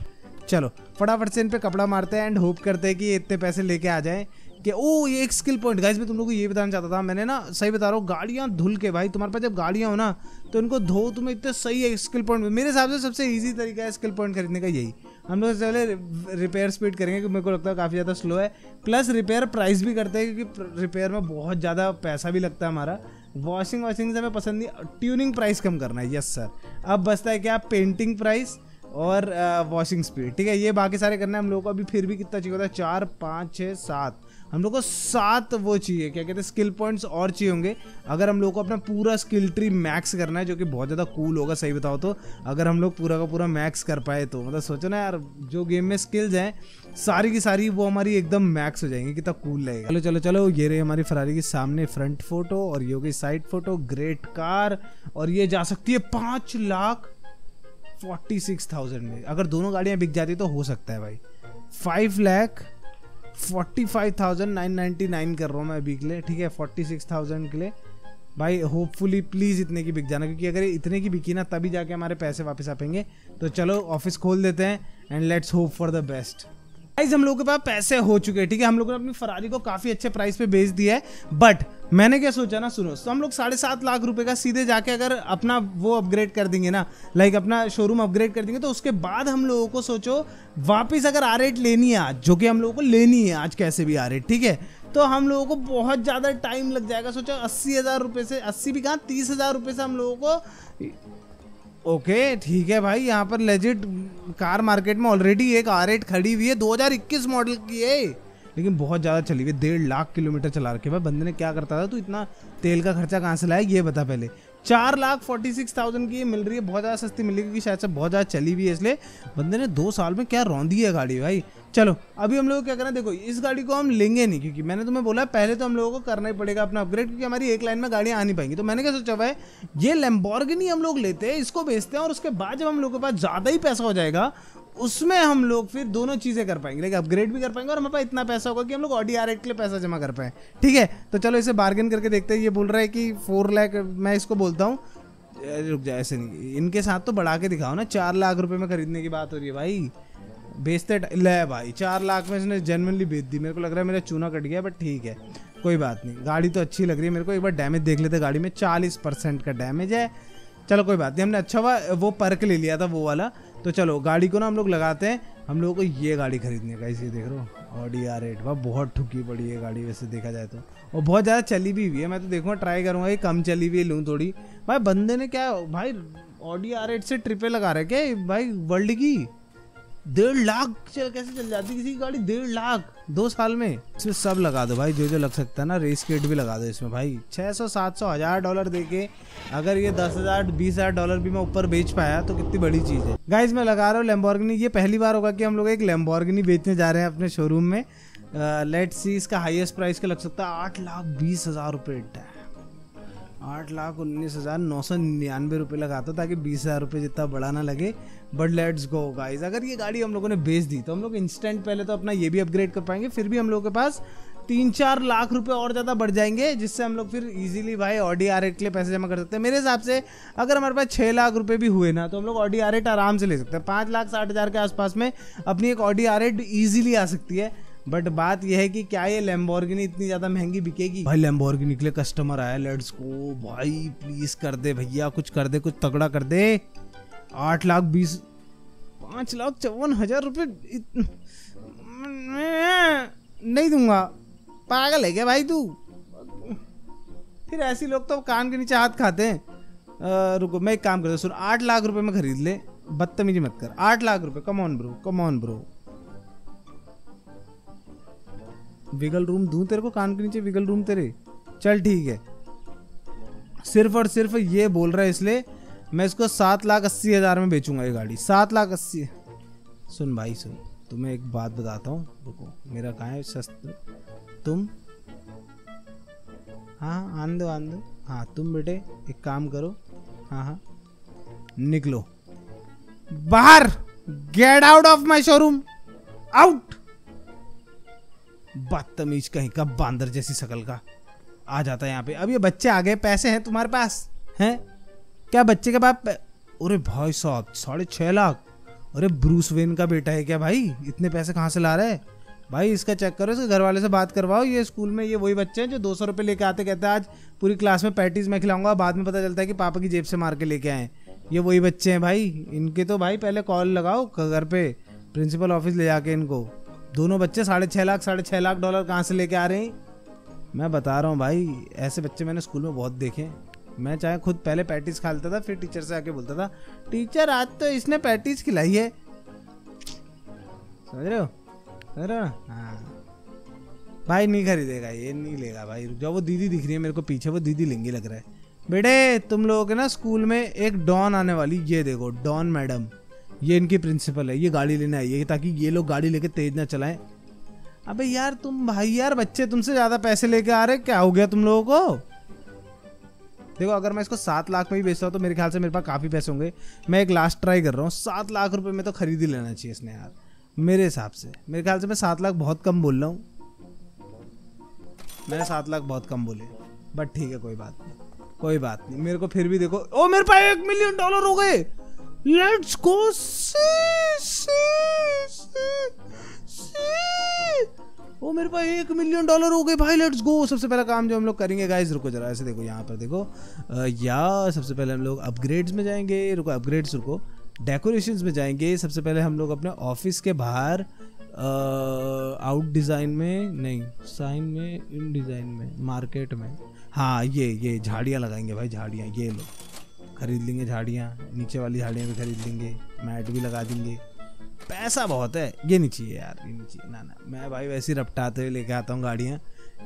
चलो, फटाफट से इन पे कपड़ा मारते हैं एंड होप करते हैं कि इतने पैसे लेके आ जाएँ। कि, ओ, ये एक स्किल पॉइंट गाइस मैं तुम लोग को ये बताना चाहता था। मैंने ना सही बता रहा हूँ, गाड़ियाँ धुल के, भाई, तुम्हारे पास जब गाड़ियाँ हो ना तो इनको धो तुम्हें इतने सही है स्किल पॉइंट मेरे हिसाब से सबसे ईजी तरीका है स्किल पॉइंट खरीदने का यही। हम लोग पहले रिपेयर स्पीड करेंगे, क्योंकि मेरे को लगता है काफ़ी ज़्यादा स्लो है। प्लस रिपेयर प्राइस भी करते हैं, क्योंकि रिपेयर में बहुत ज़्यादा पैसा भी लगता है हमारा। वॉशिंग वॉशिंग से हमें पसंद नहीं ट्यूनिंग प्राइस कम करना है यस सर अब बचता है क्या? पेंटिंग प्राइस और वॉशिंग स्पीड ठीक है? ये बाकी सारे करना है, हम लोग को अभी फिर भी कितना चाहिए होता है? चार, पाँच छः सात। हम लोग को सात वो चाहिए। क्या कहते हैं? स्किल पॉइंट्स और चाहिए होंगे। अगर हम लोग को अपना पूरा स्किल ट्री मैक्स करना है, जो कि बहुत ज़्यादा कूल होगा, सही बताओ तो अगर हम लोग पूरा का पूरा मैक्स कर पाए तो। मतलब सोचो ना यार, जो गेम में स्किल्स हैं, सारी की सारी वो हमारी एकदम मैक्स हो जाएँगी, कितना कूल लगेगा। चलो चलो चलो, ये रही हमारी फरारी के सामने फ्रंट फ़ोटो और ये होगी साइड फ़ोटो ग्रेट कार और ये जा सकती है पाँच लाख फोर्टी सिक्स थाउज़ेंड में। अगर दोनों गाड़ियाँ बिक जाती तो हो सकता है भाई। Five lakh forty five thousand nine ninety nine कर रहा हूँ मैं अभी के लिए, ठीक है? फोर्टी सिक्स थाउज़ेंड के लिए। भाई होपफुली प्लीज़ इतने की बिक जाना, क्योंकि अगर इतने की बिकी ना, तभी जाके हमारे पैसे वापस आ पेंगे तो चलो ऑफ़िस खोल देते हैं and let's hope for the best guys हम लोगों के पास पैसे हो चुके हैं, ठीक है? हम लोगों ने अपनी फरारी को काफ़ी अच्छे प्राइस पे बेच दिया है बट मैंने क्या सोचा ना सुनो तो हम लोग साढ़े सात लाख रुपए का सीधे जाके अगर अपना वो अपग्रेड कर देंगे ना लाइक अपना शोरूम अपग्रेड कर देंगे तो उसके बाद हम लोगों को सोचो, वापिस अगर आर रेट लेनी है आज, जो कि हम लोगों को लेनी है आज कैसे भी आर रेट ठीक है? तो हम लोगों को बहुत ज़्यादा टाइम लग जाएगा, सोचो अस्सी हज़ार रुपये से, अस्सी भी कहाँ, तीस हज़ार रुपये से हम लोगों को ओके, ठीक है भाई, यहाँ पर लेजिट कार मार्केट में ऑलरेडी एक आर एट खड़ी हुई है 2021 मॉडल की है। लेकिन बहुत ज़्यादा चली हुई डेढ़ लाख किलोमीटर चला रखे भाई, बंदे ने क्या करता था तो इतना तेल का खर्चा कहाँ से लाया, ये बता पहले। चार लाख फोर्टी सिक्स थाउज़ेंड की मिल रही है, बहुत ज़्यादा सस्ती मिल, क्योंकि शायद से बहुत ज़्यादा चली हुई है इसलिए। बंदे ने दो साल में क्या रौंदी है गाड़ी, भाई। चलो, अभी हम लोग क्या करना देखो, इस गाड़ी को हम लेंगे नहीं, क्योंकि मैंने तुम्हें बोला, पहले तो हम लोगों को करना ही पड़ेगा अपना अपग्रेड क्योंकि हमारी एक लाइन में गाड़ियाँ आ नहीं पाएँगी। तो मैंने क्या सोचा भाई ये लेम्बॉर्गिनी हम लोग लेते हैं, इसको बेचते हैं, और उसके बाद जब हम लोग के पास ज़्यादा ही पैसा हो जाएगा, उसमें हम लोग फिर दोनों चीज़ें कर पाएँगे। लेकिन अपग्रेड भी कर पाएँगे, और हमारे पास इतना पैसा होगा कि हम लोग ऑडी आर के लिए पैसा जमा कर पाए। ठीक है तो चलो इसे बार्गेन करके देखते हैं। ये बोल रहा है कि फोर लाख मैं इसको बोलता हूँ। रुक जाए ऐसे नहीं, इनके साथ तो बढ़ा के दिखाओ ना, चार लाख रुपए में खरीदने की बात हो रही है भाई। बेचते ले भाई, चार लाख में इसने जेनवनली बेच दी। मेरे को लग रहा है मेरा चूना कट गया बट ठीक है, कोई बात नहीं। गाड़ी तो अच्छी लग रही है मेरे को, एक बार डैमेज देख लेते गाड़ी में। चालीस परसेंट का डैमेज है। चलो कोई बात नहीं, हमने अच्छा हुआ, वो पर्क ले लिया था, वो वाला। तो चलो, गाड़ी को ना हम लोग लगाते हैं। हम लोगों को ये गाड़ी खरीदने का इसे देख रहे हो। ऑडी आर एट वह बहुत ठुकी पड़ी है गाड़ी, वैसे देखा जाए तो। और बहुत ज़्यादा चली भी हुई है, मैं तो देखूँगा ट्राई करूँगा, ये कम चली हुई लूँ थोड़ी। भाई, बंदे ने क्या, भाई ऑडी आर एट से ट्रिपे लगा रहे क्या भाई वर्ल्ड की? डेढ़ लाख कैसे चल जाती किसी की गाड़ी? डेढ़ लाख। दो साल में। इसमें सब लगा दो भाई, जो जो लग सकता है ना, रेस किट भी लगा दो इसमें भाई। छः सौ, सात सौ, हज़ार डॉलर दे के अगर ये दस हज़ार, बीस हज़ार डॉलर भी मैं ऊपर बेच पाया तो कितनी बड़ी चीज़ है। गाइज़ मैं लगा रहा हूँ लेम्बॉर्गनी ये पहली बार होगा कि हम लोग एक लेम्बॉर्गनी बेचने जा रहे हैं अपने शोरूम में। लेट सी इसका हाईएस्ट प्राइस का लग सकता है? आठ लाख बीस हज़ार रुपये आठ लाख उन्नीस हज़ार नौ सौ निन्यानवे रुपये लगाता ताकि बीस हज़ार रुपये जितना बड़ा ना लगे। बट लेट्स गो गाइस अगर ये गाड़ी हम लोगों ने बेच दी तो हम लोग इंस्टेंट पहले तो अपना ये भी अपग्रेड कर पाएँगे, फिर भी हम लोग के पास तीन चार लाख रुपए और ज़्यादा बढ़ जाएँगे, जिससे हम लोग फिर इजीली भाई ऑडी आर के लिए पैसे जमा कर सकते हैं। मेरे हिसाब से अगर हमारे पास छः लाख रुपए भी हुए ना तो हम लोग ऑडी आर आराम से ले सकते हैं। पाँच लाख साठ हज़ार के आसपास में अपनी एक ऑडी आर ईजिली आ सकती है। बट बात यह है कि क्या ये लेम्बोर्गिनी इतनी ज़्यादा महँगी बिकेगी? भाई लेम्बोर्गिनी के लिए कस्टमर आया लेट्स को भाई प्लीज़ कर दे भैया, कुछ कर दे, कुछ तगड़ा कर दे। आठ लाख बीस, पाँच लाख चौवन हज़ार रुपये नहीं दूँगा। पागल है क्या भाई तू? फिर ऐसे लोग तो कान के नीचे हाथ खाते हैं। रुको, मैं एक काम करता सुन, आठ लाख रुपए में खरीद ले, बदतमीजी मत कर। आठ लाख रुपए come on bro come on bro wiggle room दूँ तेरे को? कान के नीचे विगल रूम तेरे। चल ठीक है। सिर्फ़ और सिर्फ़ ये बोल रहा है इसलिए मैं इसको सात लाख अस्सी हज़ार में बेचूँगा ये गाड़ी। सात लाख अस्सी। सुन भाई, सुन। तुम्हें एक बात बताता हूँ। रुको, मेरा कहाँ है? शस्त्र। तुम? हाँ आन दो आन दो हाँ तुम बेटे, एक काम करो। हाँ हाँ। निकलो। बाहर! Get out of my showroom out बदतमीज कहीं का बांदर जैसी शकल का। आ जाता है यहाँ पे। अब ये बच्चे आ गए पैसे हैं तुम्हारे पास, हैं? क्या बच्चे के पास अरे भाई साहब, साढ़े छह लाख। अरे ब्रूस वेन का बेटा है क्या भाई? इतने पैसे कहाँ से ला रहे हैं? भाई इसका चेक करो, इसके घर वाले से बात करवाओ। ये स्कूल में ये वही बच्चे हैं जो दो सौ रुपये लेके आते, कहते हैं, आज पूरी क्लास में पैटीज में खिलाऊँगा, बाद में पता चलता है कि पापा की जेब से मार के लेके आए ये वही बच्चे हैं भाई। इनके तो भाई पहले कॉल लगाओ, घर पे, प्रिंसिपल ऑफ़िस ले जाके इनको। दोनों बच्चे साढ़े छः लाख, साढ़े छः लाख डॉलर कहाँ से लेके आ रहे हैं? मैं बता रहा हूँ भाई, ऐसे बच्चे मैंने स्कूल में बहुत देखे मैं चाहे खुद पहले पैटिस खा लेता था, फिर टीचर से आके बोलता था टीचर आज तो इसने पैटिस खिलाई है। समझ रहे हो? समझ रहे हो हाँ। भाई नहीं खरीदेगा, ये नहीं लेगा भाई। जो वो दीदी दिख रही है मेरे को पीछे, वो दीदी लेंगी लग रहा है। बेटे, तुम लोगों के ना स्कूल में एक डॉन आने वाली, ये देखो डॉन मैडम। ये इनकी प्रिंसिपल है, ये गाड़ी लेने आई है ताकि ये लोग गाड़ी लेके तेज ना चलाएँ। अबे यार, तुम भाई, यार बच्चे तुमसे ज़्यादा पैसे लेके आ रहे क्या हो गया तुम लोगों को? देखो, अगर मैं इसको सात लाख में ही बेचता हूँ तो मेरे ख्याल से मेरे पास काफ़ी पैसे होंगे। मैं एक लास्ट ट्राई कर रहा हूँ, सात लाख रुपए में तो खरीद ही लेना चाहिए इसने यार, मेरे हिसाब से। मेरे ख्याल से मैं सात लाख बहुत कम बोल रहा हूँ। मैंने सात लाख बहुत कम बोले बट ठीक है, कोई बात नहीं, कोई बात नहीं। मेरे को फिर भी देखो, ओ मेरे पास एक मिलियन डॉलर हो गए। लेट्स गो ओ मेरे पास एक मिलियन डॉलर हो गए भाई लेट्स गो सबसे पहला काम जो हम लोग करेंगे गाइस रुको जरा ऐसे देखो यहाँ पर देखो. आ, या सबसे पहले हम लोग अपग्रेड्स में जाएँगे रुको अपग्रेड्स रुको. डेकोरेशंस में जाएँगे. सबसे पहले हम लोग अपने ऑफ़िस के बाहर आउट डिज़ाइन में नहीं साइन में इन डिज़ाइन में मार्केट में. हाँ ये ये झाड़ियाँ लगाएँगे भाई झाड़ियाँ ये लो. खरीद लेंगे झाड़ियाँ, नीचे वाली झाड़ियाँ भी खरीद लेंगे, मैट भी लगा देंगे। पैसा बहुत है, ये नहीं चाहिए यार, ये नहीं चाहिए, ना ना। मैं भाई वैसे ही रपटाते हुए लेके आता हूँ गाड़ियाँ,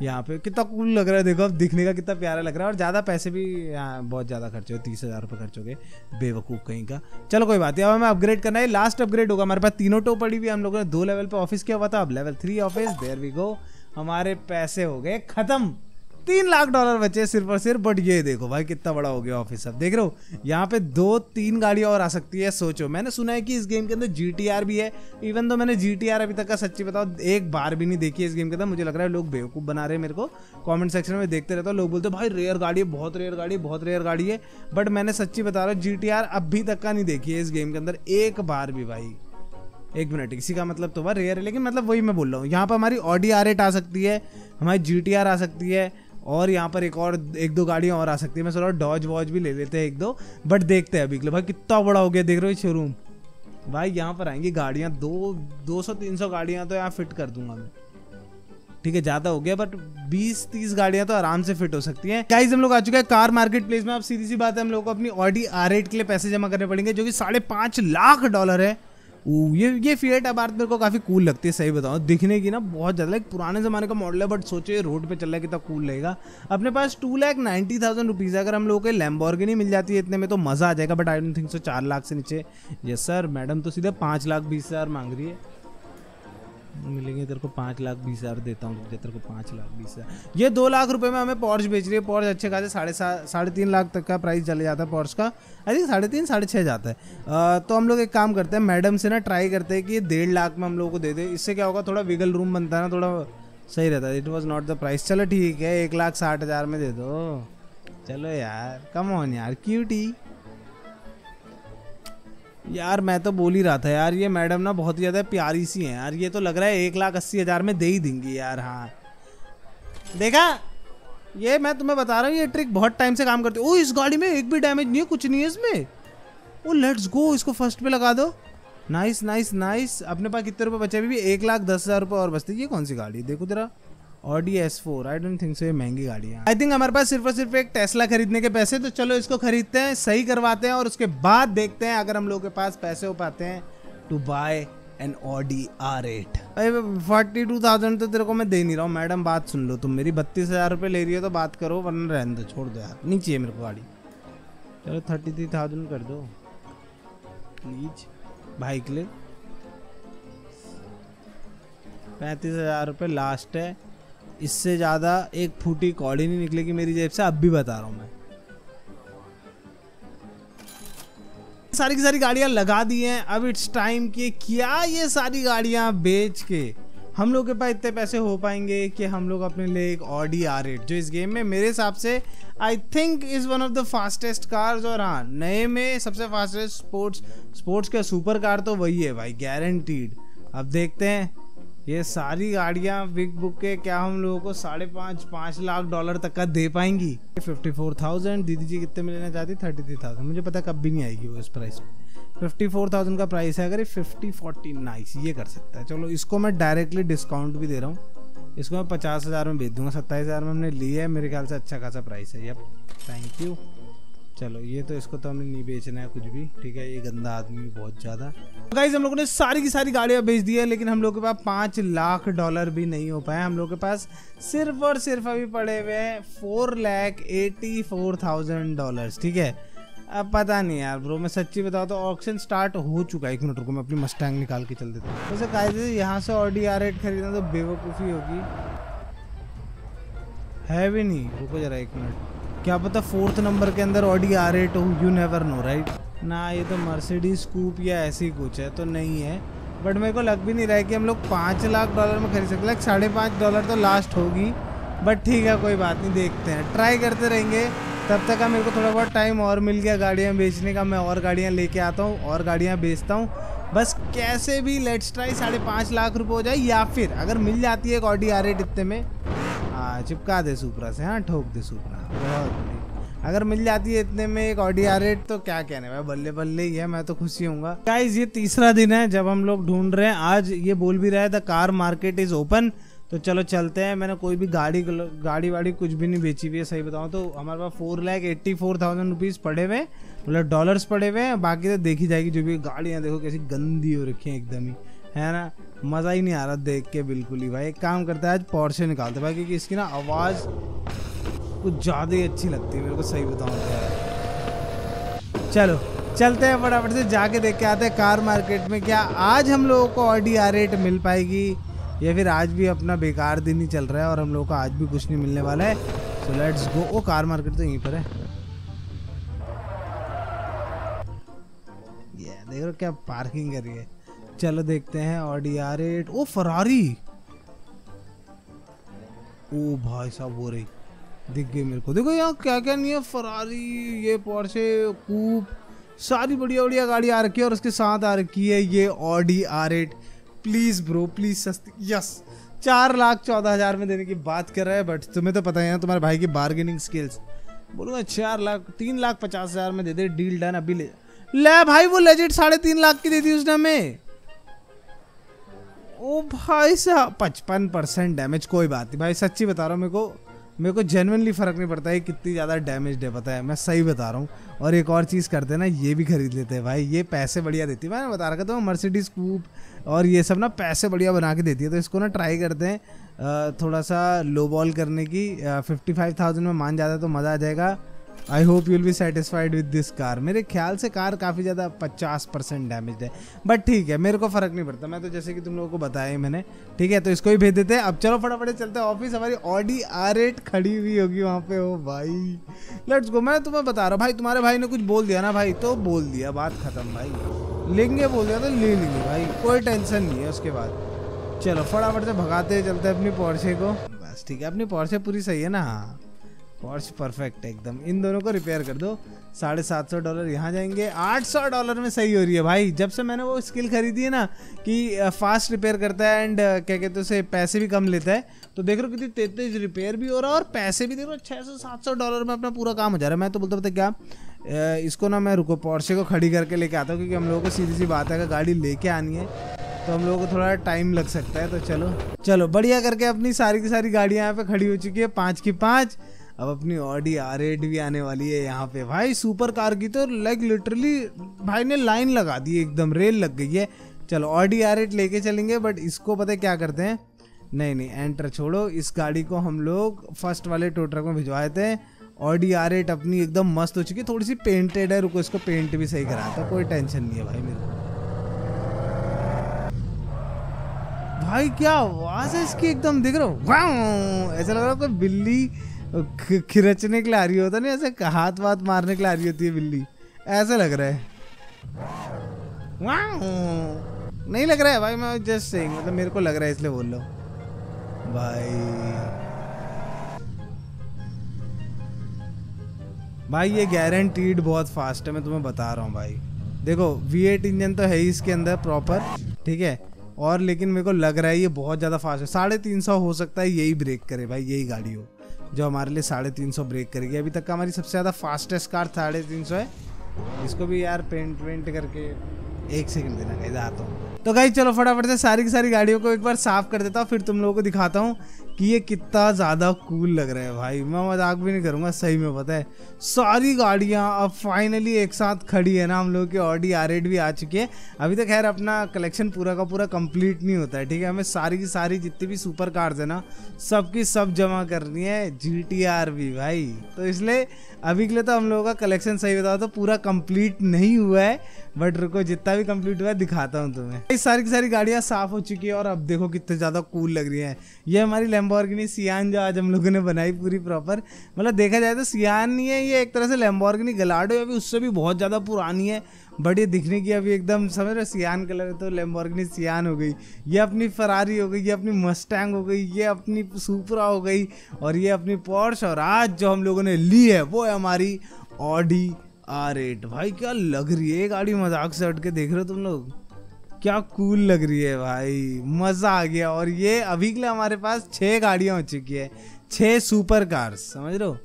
यहाँ पे कितना कूल लग रहा है, देखो अब दिखने का कितना प्यारा लग रहा है, और ज़्यादा पैसे भी यहाँ बहुत ज़्यादा खर्च हो, तीस हज़ार रुपये खर्च हो गए, बेवकूफ़ कहीं का। चलो कोई बात नहीं, अब हमें अपग्रेड करना है लास्ट अपग्रेड होगा, हमारे पास तीनों टो पड़ी हुई हम लोगों ने दो लेवल पे ऑफ़िस किया हुआ था, अब level three office there we go हमारे पैसे हो गए ख़त्म। तीन लाख डॉलर बचे सिर्फ़ और सिर्फ़ बट ये देखो भाई कितना बड़ा हो गया ऑफ़िस अब देख रहे हो, यहाँ पे दो तीन गाड़ियाँ और आ सकती है, सोचो। मैंने सुना है कि इस गेम के अंदर जीटीआर भी है। इवन तो मैंने जीटीआर अभी तक का सच्ची बताओ एक बार भी नहीं देखी इस गेम के अंदर। मुझे लग रहा है लोग बेवकूफ़ बना रहे हैं मेरे को। कॉमेंट सेक्शन में देखते रहता हूँ। लोग बोलते भाई रेयर गाड़ी है, बहुत रेयर गाड़ी है, बहुत रेयर गाड़ी है। बट मैंने सच्ची बता रहा हूँ जी अभी तक का नहीं देखी है इस गेम के अंदर। एक बार भी भाई। एक मिनट, इसी का मतलब तो वह रेयर है, लेकिन मतलब वही मैं बोल रहा हूँ। यहाँ पर हमारी ऑडी आर एट आ सकती है, हमारी जी टी आर आ सकती है और यहाँ पर एक और, एक दो गाड़ियाँ और आ सकती है। मैं सोच रहा डॉज वॉज़ भी ले लेते हैं एक दो बट देखते हैं अभी के लिए। भाई, कितना बड़ा हो गया, देख रहे हो शोरूम भाई, यहाँ पर आएँगी गाड़ियाँ, दो दो सौ, तीन सौ गाड़ियाँ तो यहाँ फिट कर दूँगा मैं। ठीक है, ज़्यादा हो गया बट 20-30 गाड़ियाँ तो आराम से फिट हो सकती हैं। गाइस हम लोग आ चुके हैं कार मार्केट प्लेस में। अब सीधी सी बात है, हम लोग को अपनी ऑडी आर के लिए पैसे जमा करने पड़ेंगे, जो कि साढ़े पाँच लाख डॉलर है। ये ये फिएट अबार्थ मेरे को काफ़ी कूल लगती है, सही बताऊँ। दिखने की ना बहुत ज़्यादा लाइक पुराने ज़माने का मॉडल है बट सोचे रोड पे चल रहा है कितना कूल लगेगा। अपने पास two lakh ninety thousand rupees अगर हम लोगों के लैम्बॉर्गिनी मिल जाती है, इतने में तो मज़ा आ जाएगा but I don't think so चार लाख से नीचे। यस सर मैडम तो सीधे पाँच लाख, बीस हज़ार मांग रही है। मिलेंगे तेरे को पाँच लाख बीस हज़ार देता हूँ तेरे को पाँच लाख बीस हज़ार। ये दो लाख रुपए में हमें पॉर्च बेच रही है। पॉर्च अच्छे खासे साढ़े सात साढ़े तीन लाख तक का प्राइस चले जाता है पॉर्च का। आई थिंक साढ़े तीन साढ़े छः जाता है। आ, तो हम लोग एक काम करते हैं मैडम से ना ट्राई करते हैं कि डेढ़ लाख में हम लोगों को दे दे। इससे क्या होगा थोड़ा विगल रूम बनता है ना थोड़ा सही रहता है। It was not the price चलो ठीक है एक लाख साठ हज़ार में दे दो। चलो यार कम ऑन यार क्यूटी यार, मैं तो बोल ही रहा था यार, ये मैडम ना बहुत ही ज़्यादा प्यारी सी हैं यार, ये तो लग रहा है एक लाख अस्सी हज़ार में दे ही देंगी यार हाँ। देखा? ये मैं तुम्हें बता रहा हूँ, ये ट्रिक बहुत टाइम से काम करती है। ओ, इस गाड़ी में एक भी डैमेज नहीं है, कुछ नहीं है इसमें। ओ लेट्स गो इसको फ़र्स्ट पे लगा दो। नाइस नाइस नाइस अपने पास कितने रुपए बचे? अभी भी एक लाख दस हज़ार रुपये और बचते ये कौन सी गाड़ी देखो तेरा Audi S four I don't think so ये महँगी गाड़ी है। आई थिंक हमारे पास सिर्फ़ और सिर्फ़ एक टेस्ला खरीदने के पैसे तो चलो इसको खरीदते हैं, सही करवाते हैं और उसके बाद देखते हैं अगर हम लोग के पास पैसे हो पाते हैं to buy an Audi R eight forty two thousand तो तेरे को मैं दे नहीं रहा हूँ। मैडम, बात सुन लो, तुम मेरी बत्तीस हज़ार रुपये ले रही हो तो बात करो, वरना रहने दो, छोड़ दो यार। नहीं चाहिए मेरे को गाड़ी। चलो थर्टी थ्री थाउज़ेंड कर दो। प्लीज़ भाई के लिए पैंतीस हज़ार रुपये लास्ट है। इससे ज़्यादा एक फूटी कौड़ी नहीं निकलेगी मेरी जेब से, अब भी बता रहा हूँ मैं। सारी की सारी गाड़ियाँ लगा दी हैं। अब इट्स टाइम कि क्या ये सारी गाड़ियाँ बेच के हम लोग के पास इतने पैसे हो पाएँगे कि हम लोग अपने लिए एक ऑडी आर एट जो इस गेम में मेरे हिसाब से I think is one of the fastest cars और हाँ नए में सबसे फास्टेस्ट स्पोर्ट्स स्पोर्ट्स का सुपर कार तो वही है भाई गारंटीड अब देखते हैं। ये सारी गाड़ियाँ बिग बुक के क्या हम लोगों को साढ़े पाँच पाँच लाख डॉलर तक का दे पाएँगी? फिफ्टी फोर थाउज़ेंड दीदी जी कितने में लेना चाहती? थर्टी थ्री थाउज़ेंड मुझे पता कब भी नहीं आएगी वो इस प्राइस में। फिफ्टी फोर थाउज़ेंड का प्राइस है, अगर ये फिफ्टी फोर्टी नाइस ये कर सकता है। चलो, इसको मैं डायरेक्टली डिस्काउंट भी दे रहा हूँ। इसको मैं पचास हज़ार में बेच दूँगा, सत्ताईस हज़ार में हमने लिया है, मेरे ख्याल से अच्छा खासा प्राइस है। यप थैंक यू चलो, ये तो इसको तो हमें नहीं बेचना है कुछ भी, ठीक है? ये गंदा आदमी बहुत ज़्यादा। तो गाइज़ हम लोगों ने सारी की सारी गाड़ियाँ बेच दी है, लेकिन हम लोग के पास पाँच लाख डॉलर भी नहीं हो पाए हम लोग के पास सिर्फ़ और सिर्फ़ अभी पड़े हुए हैं four lakh eighty four thousand dollar ठीक है? अब पता नहीं यार ब्रो मैं सच्ची बताऊँ तो ऑप्शन स्टार्ट हो चुका है। एक मिनट रुको, मैं अपनी मस्टैंग निकाल के चल देता हूँ। वैसे कायदे यहाँ से ऑडी आर एट खरीदना तो बेवकूफ़ी होगी। है भी नहीं। रुको जरा एक मिनट। क्या पता फोर्थ नंबर के अंदर ऑडी आ रहे हो यू नेवर नो राइट ना, ये तो मर्सिडीज कूप या ऐसी कुछ है तो नहीं है। बट मेरे को लग भी नहीं रहा है कि हम लोग पाँच लाख डॉलर में खरीद सकते। साढ़े पाँच डॉलर तो लास्ट होगी। बट ठीक है, कोई बात नहीं, देखते हैं। ट्राई करते रहेंगे। तब तक का मेरे को थोड़ा बहुत टाइम और मिल गया गाड़ियाँ बेचने का। मैं और गाड़ियाँ लेके आता हूँ, और गाड़ियाँ बेचता हूँ। बस कैसे भी लेट्स ट्राई साढ़े पाँच लाख रुपये हो जाए, या फिर अगर मिल जाती है एक ऑडी आ रही इतने में हाँ चिपका दे सुपरा से हाँ ठोक दे सुपरा। बहुत अगर मिल जाती है इतने में एक ऑडी आर एट तो क्या कहने भाई, बल्ले बल्ले ही है, मैं तो खुशी हूँ गाइज़ ये तीसरा दिन है जब हम लोग ढूंढ रहे हैं। आज ये बोल भी रहा है the car market is open तो चलो चलते हैं। मैंने कोई भी गाड़ी गाड़ी वाड़ी कुछ भी नहीं बेची हुई है, सही बताऊँ तो। हमारे पास four lakh eighty four thousand rupees पड़े हुए मतलब डॉलर्स पड़े हुए हैं। बाकी तो देखी जाएगी जो भी गाड़ियाँ, देखो कैसी गंदी हो रखी हैं एकदम ही। है ना? मज़ा ही नहीं आ रहा देख के बिल्कुल ही भाई। एक काम करता है, आज पॉर्शे निकालते भाई, क्योंकि इसकी ना आवाज़ कुछ ज़्यादा ही अच्छी लगती है, मेरे को सही बताऊँ तो। चलो, चलते हैं फटाफट से, जाके देख के आते हैं कार मार्केट में क्या आज हम लोगों को ऑडी आर एट मिल पाएगी, या फिर आज भी अपना बेकार दिन ही चल रहा है और हम लोगों को आज भी कुछ नहीं मिलने वाला है। So let's go oh car market तो यहीं पर है। ये देखो क्या पार्किंग कर रही है। चलो देखते हैं ऑडी आर एट ओ फरारी ओ भाई साहब हो रही। दिख गई मेरे को। देखो यहाँ क्या क्या नहीं है। फरारी ये पोर्शे कूप सारी बढ़िया बढ़िया गाड़ी आ रखी है और उसके साथ आ रखी है ये Audi R eight please bro please सस्ती। यस चार लाख चौदह हज़ार में देने की बात कर रहा है बट तुम्हें तो पता है ना, तुम्हारे भाई की बार्गेनिंग स्किल्स बोलूँगा चार लाख, तीन लाख पचास हज़ार में दे दे डील डन अभी ले। ले भाई, वो लेजिट साढ़े तीन लाख की दे दी उसने हमें। ओ भाई साहब, पचपन परसेंट डैमेज कोई बात नहीं। भाई, सच्ची बता रहा हूँ, मेरे को मेरे को जेनवनली फ़र्क नहीं पड़ता है कितनी ज़्यादा डैमेज है पता है। मैं सही बता रहा हूँ। और एक और चीज़ करते हैं ना, ये भी खरीद लेते हैं। भाई, ये पैसे बढ़िया देती है। मैं बता रहा था मर्सिडीज कूप और ये सब ना पैसे बढ़िया बना के देती है। तो इसको ना ट्राई करते हैं थोड़ा सा लो बॉल करने की फिफ्टी फाइव थाउज़ेंड में मान जाता है तो मज़ा आ जाएगा। I hope you'll be satisfied with this car मेरे ख्याल से कार काफ़ी ज़्यादा पचास परसेंट डैमेज है। बट ठीक है, मेरे को फ़र्क नहीं पड़ता। मैं तो जैसे कि तुम लोगों को बताया मैंने। ठीक है तो इसको ही भेज देते हैं। अब चलो फटाफट चलते हैं। ऑफ़िस, हमारी ऑडी आर एट खड़ी हुई होगी वहाँ पे। ओ भाई। लेट्स गो मैं तुम्हें बता रहा हूँ। भाई, तुम्हारे भाई ने कुछ बोल दिया ना भाई तो बोल दिया। बात ख़त्म भाई। लेंगे बोल दिया तो ले लेंगे भाई। कोई टेंशन नहीं है उसके बाद। चलो फटाफट से भगाते चलते अपनी पोर्शे को। बस ठीक है, अपनी पोर्शे पूरी सही है ना? हाँ। पॉर्च परफेक्ट एकदम। इन दोनों को रिपेयर कर दो। साढ़े सात सौ डॉलर यहाँ जाएँगे। आठ सौ डॉलर में सही हो रही है भाई। जब से मैंने वो स्किल खरीदी है ना कि फास्ट रिपेयर करता है एंड क्या कहते हैं उसे, पैसे भी कम लेता है तो देख रहे हो कितनी तेज तेज रिपेयर भी हो रहा है और पैसे भी देख रहे हो छः सौ सात सौ डॉलर में अपना पूरा काम हो जा रहा है। मैं तो बोलता पता क्या? इसको ना मैं रुको पॉर्शे को खड़ी करके लेके आता हूँ, क्योंकि हम लोगों को सीधी सी बात है, अगर गाड़ी लेके आनी है तो हम लोगों को थोड़ा टाइम लग सकता है तो चलो। चलो, बढ़िया करके अपनी सारी की सारी गाड़ियाँ यहाँ पे खड़ी हो चुकी है, पाँच की पाँच। अब अपनी ऑडी आर एट भी आने वाली है यहाँ पे। भाई सुपर कार की तो लाइक लिटरली भाई ने लाइन लगा दी, एकदम रेल लग गई है। चलो ऑडी आर एट लेके चलेंगे बट इसको पता है क्या करते हैं? नहीं नहीं एंटर छोड़ो। इस गाड़ी को हम लोग फ़र्स्ट वाले टो ट्रक में भिजवाए थे। ऑडी आर एट अपनी एकदम मस्त हो चुकी, थोड़ी सी पेंटेड है, रुको, इसको पेंट भी सही करा था, कोई टेंशन नहीं है भाई मेरे भाई, क्या आवाज़ है इसकी? एकदम देख रहे हो। ऐसा लग रहा है कोई बिल्ली खिरचने के लिए आ रही होता नहीं, ऐसे हाथ वाथ मारने के लिए आ रही होती है बिल्ली। ऐसा लग रहा है। नहीं लग रहा है भाई, मैं जस्ट सेइंग मतलब मेरे को लग रहा है, इसलिए बोल लो भाई। भाई, ये गारंटीड बहुत फास्ट है, मैं तुम्हें बता रहा हूँ भाई। देखो V8 इंजन तो है ही इसके अंदर प्रॉपर ठीक है? और लेकिन मेरे को लग रहा है ये बहुत ज़्यादा फास्ट है। साढ़े तीन सौ हो सकता है, यही ब्रेक करे भाई, यही गाड़ी हो। जो हमारे लिए साढ़े तीन सौ ब्रेक करेगी। अभी तक का हमारी सबसे ज़्यादा फास्टेस्ट कार साढ़े तीन सौ है। इसको भी यार पेंट वेंट करके एक सेकंड देना कहीं आता हूँ। तो गाई चलो फटाफट से सारी की सारी गाड़ियों को एक बार साफ़ कर देता हूँ, फिर तुम लोगों को दिखाता हूँ। कि ये कितना ज़्यादा कूल लग रहा है भाई। मैं मज़ाक भी नहीं करूँगा, सही में पता है। सारी गाड़ियाँ अब फाइनली एक साथ खड़ी है ना, हम लोग की ऑडी आर भी आ चुकी है। अभी तक खैर अपना कलेक्शन पूरा का पूरा कंप्लीट नहीं होता है, ठीक है? हमें सारी की सारी जितनी भी सुपर कार्स है ना, सबकी सब जमा करनी है जीटीआर भी भाई। तो इसलिए अभी के लिए तो हम लोगों का कलेक्शन सही बताओ तो पूरा कंप्लीट नहीं हुआ है बट रुको, जितना भी कंप्लीट हुआ है, दिखाता हूँ तुम्हें। सारी की सारी गाड़ियाँ साफ़ हो चुकी है और अब देखो कितने ज़्यादा कूल लग रही है। ये हमारी लेम्बोर्गिनी सियान जो आज हम लोगों ने बनाई पूरी प्रॉपर मतलब देखा जाए तो सियान नहीं है, ये एक तरह से लेम्बोर्गिनी गलाडो अभी उससे भी बहुत ज़्यादा पुरानी है बट ये दिखने की अभी एकदम समझ रहे सियान कलर है तो लेम्बोर्गिनी सियान हो गई, ये अपनी फरारी हो गई, ये अपनी मस्टैंग हो गई, ये अपनी सुपरा हो गई, और ये अपनी पॉर्श और आज जो हम लोगों ने ली है, वो है हमारी ऑडी आर एट भाई क्या लग रही है गाड़ी, मज़ाक से हट के देख रहे हो तुम लोग? क्या कूल लग रही है भाई। मज़ा आ गया। और ये अभी के लिए हमारे पास छः गाड़ियाँ हो चुकी है। छः सुपर कार्स समझ लो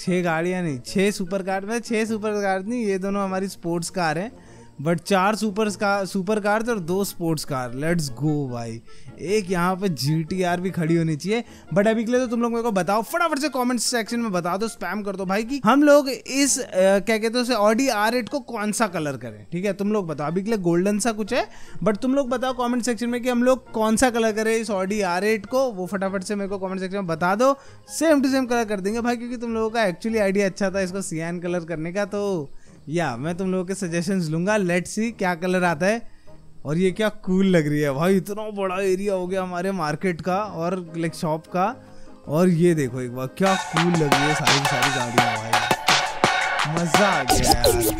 छह गाड़ियाँ नहीं, छह सुपर कार में छह सुपर कार नहीं, ये दोनों हमारी स्पोर्ट्स कार है। बट चार सुपर कार सुपर कार्स और दो स्पोर्ट्स कार लेट्स गो भाई. एक यहाँ पे जी टी आर भी खड़ी होनी चाहिए. बट अभी के लिए तो तुम लोग मेरे को बताओ. फटाफट से कमेंट सेक्शन में बता दो स्पैम कर दो भाई कि हम लोग इस क्या कहते हैं ऑडी आर एट को कौन सा कलर करें? ठीक है, तुम लोग बताओ. अभी के लिए गोल्डन सा कुछ है बट तुम लोग बताओ कॉमेंट सेक्शन में कि हम लोग कौन सा कलर करें इस ऑडी आर एट को. वो फटाफट से मेरे को कॉमेंट सेक्शन में बता दो. सेम टू सेम कलर कर देंगे भाई, क्योंकि तुम लोगों का एक्चुअली आइडिया अच्छा था इसको सियान कलर करने का तो या, मैं तुम लोगों के सजेशंस लूँगा. लेट सी क्या कलर आता है. और ये क्या कूल लग रही है. भाई, इतना बड़ा एरिया हो गया हमारे मार्केट का और लाइक शॉप का. और ये देखो एक बार, क्या कूल लग रही है सारी सारी गाड़ियाँ भाई. मज़ा आ गया यार.